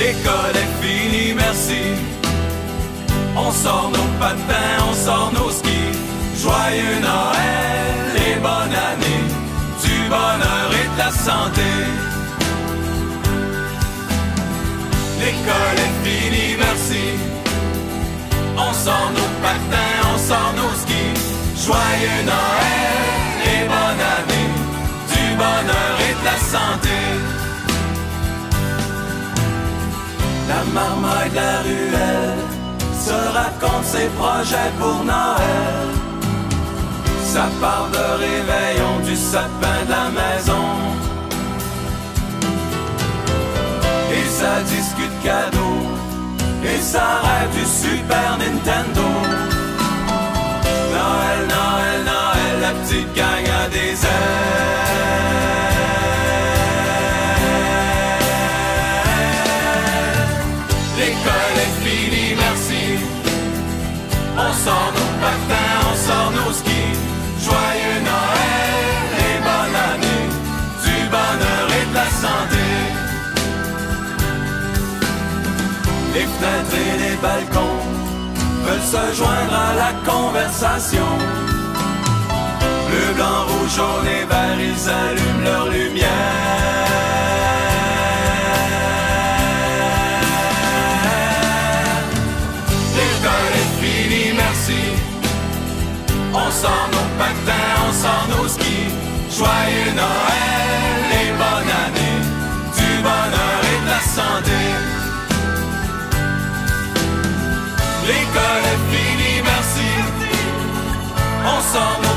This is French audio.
L'école est finie, merci. On sort nos patins, on sort nos skis. Joyeux Noël et bonne année. Du bonheur et de la santé. L'école est finie, merci. On sort nos patins, on sort nos skis. Joyeux Noël marmaille de la ruelle se raconte ses projets pour Noël. Ça parle de réveillon du sapin de la maison. Et ça discute cadeaux. Et ça rêve du Super Nintendo. Noël, Noël, Noël, la petite gang On sort nos patins, on sort nos skis. Joyeux Noël et bonne année. Du bonheur et de la santé. Les fenêtres et les balcons veulent se joindre à la conversation. Bleu, blanc, rouge, jaune et vert, ils allument leur lumière. on sort nos patins, on sort nos skis. Joyeux Noël et bonne année, du bonheur et de la santé. L'école est finie, merci. On sort nos